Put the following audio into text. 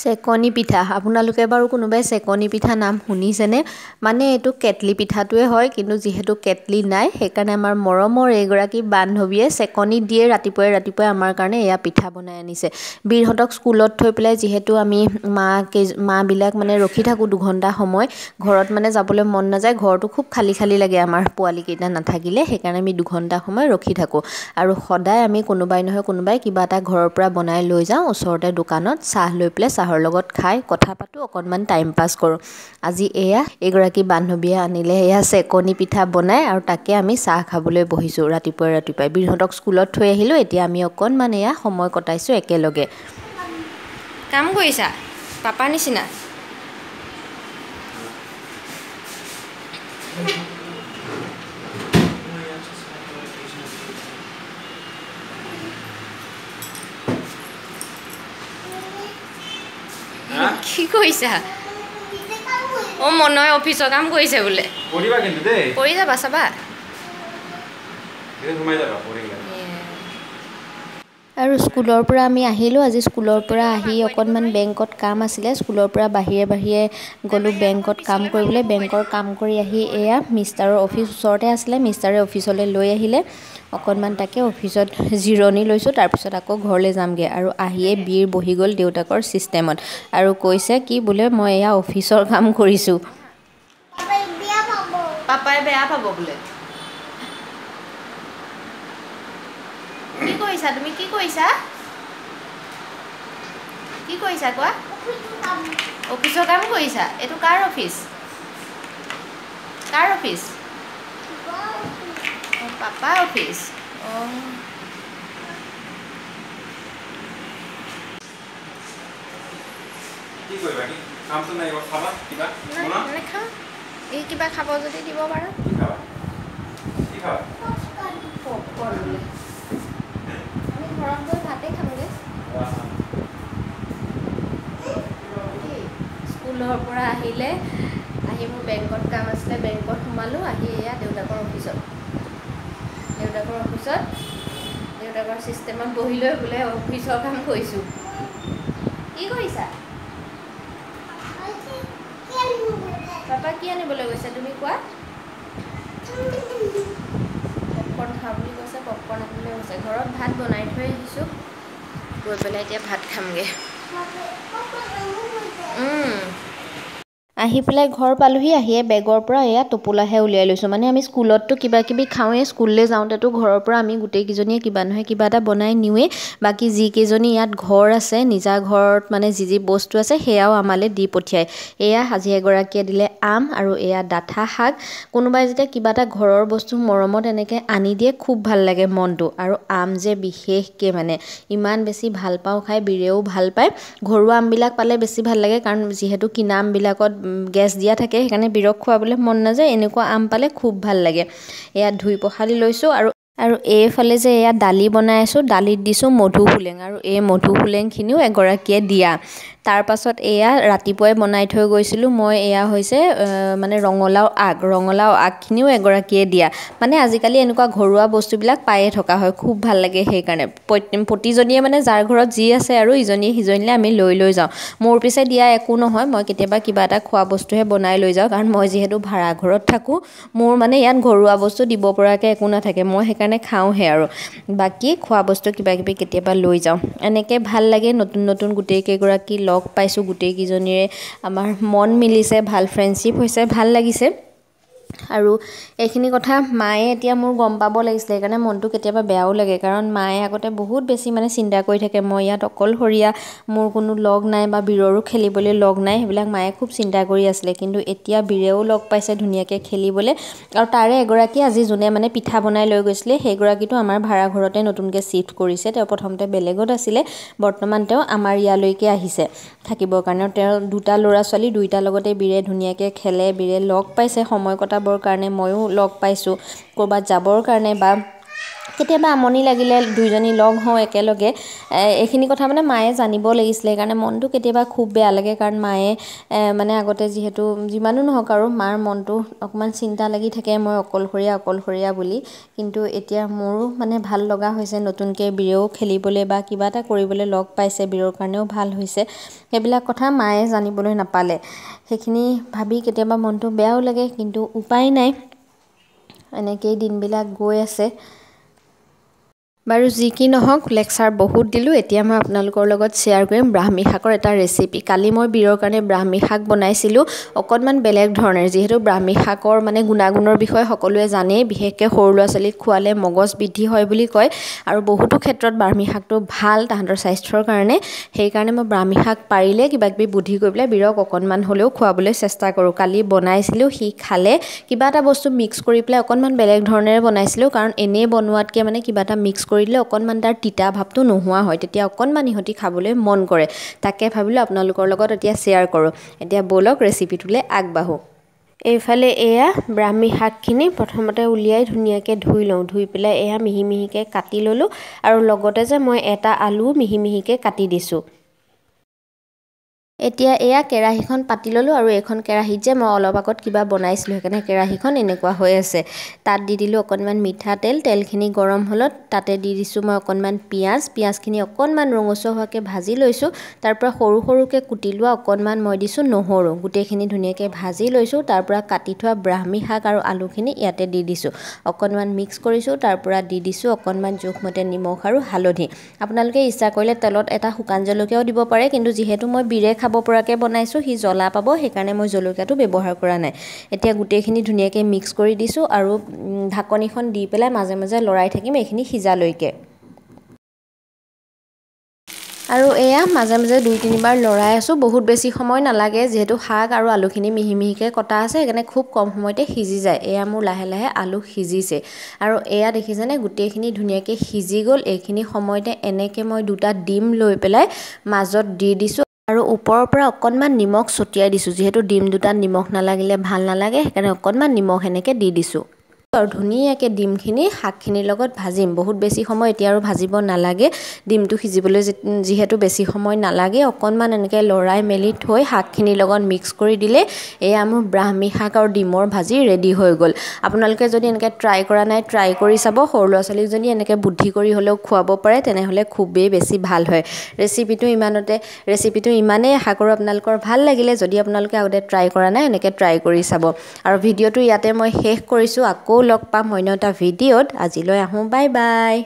চেকনি পিঠা। আপোনালোকে বাৰু কোনোবাই চেকনি পিঠা নাম শুনিছেনে? মানে এইটো কেটলি পিঠাটোৱে হয় কিন্তু যিহেতু কেটলি নাই সেইকাৰণে আমাৰ মৰমৰ এইগৰাকী বান্ধৱীয়ে চেকনি দিয়ে ৰাতিপুৱাই ৰাতিপুৱাই আমাৰ কাৰণে এয়া পিঠা বনাই আনিছে। বীৰহঁতক স্কুলত থৈ পেলাই যিহেতু আমি মা কেই মাবিলাক মানে ৰখি থাকোঁ দুঘণ্টা সময় ঘৰত মানে যাবলৈ মন নাযায় ঘৰটো খুব খালী খালী লাগে আমাৰ পোৱালীকেইটা নাথাকিলে সেইকাৰণে আমি দুঘণ্টা সময় ৰখি থাকোঁ। আৰু সদায় আমি কোনোবাই নহয় কোনোবাই কিবা এটা ঘৰৰ পৰা বনাই লৈ যাওঁ ওচৰতে দোকানত চাহ লৈ পেলাই চাহৰ লগত খাই কথা পাতোঁ অকণমান টাইম পাছ কৰোঁ। আজি এয়া এইগৰাকী বান্ধৱীয়ে আনিলে এয়া চেকনি পিঠা বনাই আৰু তাকে আমি চাহ খাবলৈ বহিছোঁ। ৰাতিপুৱাই ৰাতিপুৱাই বীৰহঁতক স্কুলত থৈ আহিলোঁ এতিয়া আমি অকণমান এয়া সময় কটাইছোঁ একেলগে। কাম কৰিছা? পাপাৰ নিচিনা? কি কৰিছা? অঁ মনয় অফিচৰ কাম কৰিছে বোলে। কিন্তু দেই। কৰি যাবা চাবা এতিয়া সোমাই যাবা কৰিলে আৰু স্কুলৰ পৰা আমি আহিলোঁ। আজি স্কুলৰ পৰা আহি অকণমান বেংকত কাম আছিলে। স্কুলৰ পৰা বাহিৰে বাহিৰে গ'লোঁ বেংকত কাম কৰিবলৈ। বেংকৰ কাম কৰি আহি এয়া মিষ্টাৰৰ অফিচ ওচৰতে আছিলে। মিষ্টাৰে অফিচলৈ লৈ আহিলে। অকণমান তাকে অফিচত জিৰণি লৈছোঁ। তাৰপিছত আকৌ ঘৰলৈ যামগৈ। আৰু আহিয়ে বীৰ বহি গ'ল দেউতাকৰ ছিষ্টেমত আৰু কৈছে কি বোলে মই এয়া অফিচৰ কাম কৰিছোঁ। পাপাই বেয়া পাব বোলে। কি কৰিছা তুমি? কি কৰিছা? কি কৰিছা কোৱা? অফিচৰ কাম কৰিছা? এইটো কাৰ অফিচ? কাৰ অফিচ? Papa office. অঁ। কি কৰিবা? কি? কামটো নাই খাবা? কিবা বনা নাখাওঁ। এই কিবা খাব যদি দিব পাৰোঁ কি খাবা কি খাবা পপকৰ্ণ বোলে ভাতেই খামগৈ স্কুলৰ পৰা আহিলে আহি মোৰ বেংকত কাম আছিলে বেংকত সোমালোঁ আহি এয়া দেউতাকৰ অফিচত। দেউতাকৰ অফিচত দেউতাকৰ ছিষ্টেমত বহি লৈ বোলে অফিচৰ কাম কৰিছোঁ। কি কৰিছা? পাপা কি আনিবলৈ গৈছে তুমি কোৱা? পপকৰ্ণ খাওঁ বুলি পপকৰ্ণ আনিবলৈ গৈছে ঘৰত ভাত বনাই থৈ আহিছোঁ। গৈ পেলাই এতিয়া ভাত খামগৈ। আহি পেলাই ঘৰ পালোহি আহিয়ে বেগৰ পৰা এয়া টোপোলাহে উলিয়াই লৈছোঁ। মানে আমি স্কুলততো কিবা কিবি খাওঁৱেই স্কুললৈ যাওঁতেতো ঘৰৰ পৰা আমি গোটেইকেইজনীয়ে কিবা নহয় কিবা এটা বনাই নিওঁৱেই বাকী যিকেইজনী ইয়াত ঘৰ আছে নিজা ঘৰত মানে যি যি বস্তু আছে সেয়াও আমালৈ দি পঠিয়ায়। এয়া আজি এগৰাকীয়ে দিলে আম আৰু এয়া ডাঠা শাক। কোনোবাই যেতিয়া কিবা এটা ঘৰৰ বস্তু মৰমত এনেকৈ আনি দিয়ে খুব ভাল লাগে মনটো। আৰু আম যে বিশেষকৈ মানে ইমান বেছি ভাল পাওঁ খাই বীৰেও ভাল পায়। ঘৰুৱা আমবিলাক পালে বেছি ভাল লাগে কাৰণ যিহেতু কিনা আমবিলাকত গেছ দিয়া থাকে সেইকাৰণে বীৰক খুৱাবলৈ মন নাযায়। এনেকুৱা আম পালে খুব ভাল লাগে। এয়া ধুই পখালি লৈছোঁ আৰু আৰু এইফালে যে এয়া দালি বনাই আছোঁ দালিত দিছোঁ মধুসোলেং। আৰু এই মধুসোলেংখিনিও এগৰাকীয়ে দিয়া। তাৰপাছত এয়া ৰাতিপুৱাই বনাই থৈ গৈছিলোঁ। মই এয়া হৈছে মানে ৰঙালাও আগ। ৰঙালাও আগখিনিও এগৰাকীয়ে দিয়া। মানে আজিকালি এনেকুৱা ঘৰুৱা বস্তুবিলাক পায়ে থকা হয়। খুব ভাল লাগে সেইকাৰণে। প্ৰতিজনীয়ে মানে যাৰ ঘৰত যি আছে আৰু ইজনীয়ে সিজনীলৈ আমি লৈ লৈ যাওঁ। মোৰ পিছে দিয়া একো নহয়। মই কেতিয়াবা কিবা এটা খোৱা বস্তুহে বনাই লৈ যাওঁ। কাৰণ মই যিহেতু ভাড়া ঘৰত থাকোঁ মোৰ মানে ইয়াত ঘৰুৱা বস্তু দিব পৰাকৈ একো নাথাকে। মই সেইকাৰণে খাওঁহে আৰু। বাকী খোৱা বস্তু কিবা কিবি কেতিয়াবা লৈ যাওঁ। এনেকৈ ভাল লাগে নতুন নতুন গোটেইকেইগৰাকী লগ পাইছোঁ গোটেইকেইজনীৰে। আমাৰ মন মিলিছে ভাল ফ্ৰেণ্ডশ্বিপ হৈছে ভাল লাগিছে। আৰু এইখিনি কথা মায়ে এতিয়া মোৰ গম পাব লাগিছিলে সেইকাৰণে মনটো কেতিয়াবা বেয়াও লাগে। কাৰণ মায়ে আগতে বহুত বেছি মানে চিন্তা কৰি থাকে মই ইয়াত অকলশৰীয়া মোৰ কোনো লগ নাই বা বীৰৰো খেলিবলৈ লগ নাই সেইবিলাক মায়ে খুব চিন্তা কৰি আছিলে। কিন্তু এতিয়া বীৰেও লগ পাইছে ধুনীয়াকৈ খেলিবলৈ। আৰু তাৰে এগৰাকী আজি যোনে মানে পিঠা বনাই লৈ গৈছিলে সেইগৰাকীটো আমাৰ ভাড়া ঘৰতে নতুনকৈ ছিফ্ট কৰিছে। তেওঁ প্ৰথমতে বেলেগত আছিলে বৰ্তমান তেওঁ আমাৰ ইয়ালৈকে আহিছে থাকিবৰ কাৰণে। তেওঁ দুটা ল'ৰা ছোৱালী দুইটাৰ লগতে বীৰে ধুনীয়াকৈ খেলে বীৰে লগ পাইছে সময় কটাবৰ কাৰণে ময়ো লগ পাইছোঁ। ক'ৰবাত যাবৰ কাৰণে বা কেতিয়াবা আমনি লাগিলে দুইজনী লগ হওঁ একেলগে এইখিনি কথা মানে মায়ে জানিব লাগিছিলে সেইকাৰণে মনটো কেতিয়াবা খুব বেয়া লাগে কাৰণ মায়ে মানে আগতে যিহেতু যিমানো নহওক আৰু মাৰ মনটো অকণমান চিন্তা লাগি থাকে মই অকলশৰীয়া অকলশৰীয়া বুলি কিন্তু এতিয়া মোৰো মানে ভাল লগা হৈছে নতুনকৈ বীৰেও খেলিবলৈ বা কিবা এটা কৰিবলৈ লগ পাইছে বীৰৰ কাৰণেও ভাল হৈছে সেইবিলাক কথা মায়ে জানিবলৈ নাপালে। সেইখিনি ভাবি কেতিয়াবা মনটো বেয়াও লাগে কিন্তু উপায় নাই। এনেকেই দিনবিলাক গৈ আছে। বাৰু যি কি নহওক লেকচাৰ বহুত দিলোঁ। এতিয়া মই আপোনালোকৰ লগত শ্বেয়াৰ কৰিম। ব্ৰাহ্মী শাকৰ এটা ৰেচিপি কালি মই বীৰৰ কাৰণে ব্ৰাহ্মী শাক বনাইছিলোঁ। অকণমান বেলেগ ধৰণেৰে। যিহেতু ব্ৰাহ্মী শাকৰ মানে গুণাগুণৰ বিষয়ে সকলোৱে জানেই। বিশেষকৈ সৰু ল'ৰা ছোৱালীক খোৱালে মগজ বৃদ্ধি হয় বুলি কয়। আৰু বহুতো ক্ষেত্ৰত ব্ৰাহ্মী শাকটো ভাল তাহাঁতৰ স্বাস্থ্যৰ কাৰণে। সেইকাৰণে মই ব্ৰাহ্মী শাক পাৰিলে কিবা কিবি বুদ্ধি কৰি পেলাই বীৰক অকণমান হ'লেও খুৱাবলৈ চেষ্টা কৰোঁ। কালি বনাইছিলোঁ সি খালে। কিবা এটা বস্তু মিক্স কৰি পেলাই অকণমান বেলেগ ধৰণেৰে বনাইছিলোঁ। কাৰণ এনেই বনোৱাতকৈ মানে কিবা এটা মিক্স কৰি দিলে অকণমান তাৰ তিতা ভাৱটো নোহোৱা হয়। তেতিয়া অকণমান ইহঁতি খাবলৈ মন কৰে। তাকে ভাবিলোঁ আপোনালোকৰ লগত এতিয়া শ্বেয়াৰ কৰোঁ। এতিয়া ব'লক ৰেচিপিটোলৈ আগবাঢ়োঁ। এইফালে এয়া ব্ৰাহ্মী শাকখিনি প্ৰথমতে উলিয়াই ধুনীয়াকৈ ধুই লওঁ। ধুই পেলাই এয়া মিহি মিহিকৈ কাটি ল'লোঁ আৰু লগতে যে মই এটা আলু মিহি মিহিকৈ কাটি দিছোঁ। এতিয়া এয়া কেৰাহীখন পাতি ল'লোঁ আৰু এইখন কেৰাহীত যে মই অলপ আগত কিবা বনাইছিলোঁ সেইকাৰণে কেৰাহীখন এনেকুৱা হৈ আছে। তাত দি দিলোঁ অকণমান মিঠাতেল তেলখিনি গৰম হ'লত তাতে দি দিছোঁ মই অকণমান পিঁয়াজ পিঁয়াজখিনি অকণমান ৰঙচুৱা হোৱাকৈ ভাজি লৈছোঁ। তাৰপৰা সৰু সৰুকৈ কুটি লোৱা অকণমান মই দিছোঁ নহৰু গোটেইখিনি ধুনীয়াকৈ ভাজি লৈছোঁ। তাৰপৰা কাটি থোৱা ব্ৰাহ্মী শাক আৰু আলুখিনি ইয়াতে দি দিছোঁ। অকণমান মিক্স কৰিছোঁ তাৰপৰা দি দিছোঁ অকণমান জোখমতে নিমখ আৰু হালধি। আপোনালোকে ইচ্ছা কৰিলে তেলত এটা শুকান জলকীয়াও দিব পাৰে কিন্তু যিহেতু মই বিৰে খাব পৰাকৈ বনাইছোঁ সি জ্বলা পাব সেইকাৰণে মই জলকীয়াটো ব্যৱহাৰ কৰা নাই। এতিয়া গোটেইখিনি ধুনীয়াকৈ মিক্স কৰি দিছোঁ আৰু ঢাকনিখন দি পেলাই মাজে মাজে লৰাই থাকিম এইখিনি সিজালৈকে। আৰু এয়া মাজে মাজে দুই তিনিবাৰ লৰাই আছোঁ বহুত বেছি সময় নালাগে যিহেতু শাক আৰু আলুখিনি মিহি মিহিকৈ কটা আছে সেইকাৰণে খুব কম সময়তে সিজি যায়। এয়া মোৰ লাহে লাহে আলু সিজিছে। আৰু এয়া দেখিছেনে গোটেইখিনি ধুনীয়াকৈ সিজি গ'ল এইখিনি সময়তে এনেকৈ মই দুটা ডিম লৈ পেলাই মাজত দি দিছোঁ। আৰু ওপৰৰ পৰা অকণমান নিমখ ছটিয়াই দিছোঁ। যিহেতু ডিম দুটাত নিমখ নালাগিলে ভাল নালাগে সেইকাৰণে অকণমান নিমখ এনেকৈ দি দিছোঁ। ধুনীয়াকৈ ডিমখিনি শাকখিনিৰ লগত ভাজিম। বহুত বেছি সময় এতিয়া আৰু ভাজিব নালাগে। ডিমটো সিজিবলৈ যিহেতু বেছি সময় নালাগে। অকণমান এনেকৈ লৰাই মেলি থৈ শাকখিনিৰ লগত মিক্স কৰি দিলে এয়া মোৰ ব্ৰাহ্মী শাক আৰু ডিমৰ ভাজি ৰেডি হৈ গ'ল। আপোনালোকে যদি এনেকৈ ট্ৰাই কৰা নাই ট্ৰাই কৰি চাব। সৰু ল'ৰা ছোৱালীক যদি এনেকৈ বুদ্ধি কৰি হ'লেও খুৱাব পাৰে তেনেহ'লে খুবেই বেছি ভাল হয়। ৰেচিপিটো ইমানতে ৰেচিপিটো ইমানেই আশা কৰোঁ আপোনালোকৰ ভাল লাগিলে। যদি আপোনালোকে আগতে ট্ৰাই কৰা নাই এনেকৈ ট্ৰাই কৰি চাব। আৰু ভিডিঅ'টো ইয়াতে মই শেষ কৰিছোঁ। আকৌ লগ পাম অন্য এটা ভিডিঅ'ত আজিলৈ আহোঁ। Bye bye.